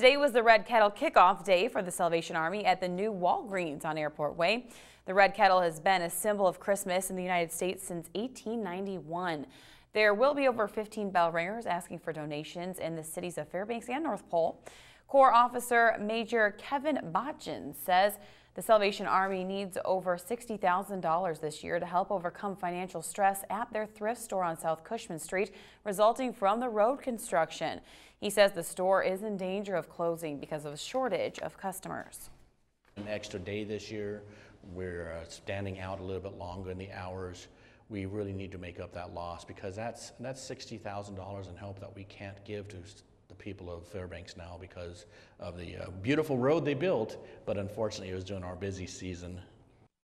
Today was the Red Kettle kickoff day for the Salvation Army at the new Walgreens on Airport Way. The Red Kettle has been a symbol of Christmas in the United States since 1891. There will be over 15 bell ringers asking for donations in the cities of Fairbanks and North Pole. Corps Officer Major Kevin Botchin says the Salvation Army needs over $60,000 this year to help overcome financial stress at their thrift store on South Cushman Street resulting from the road construction. He says the store is in danger of closing because of a shortage of customers. An extra day this year. We're uh, standing out a little bit longer in the hours. We really need to make up that loss because that's, that's $60,000 in help that we can't give to people of Fairbanks now because of the uh, beautiful road they built, but unfortunately it was during our busy season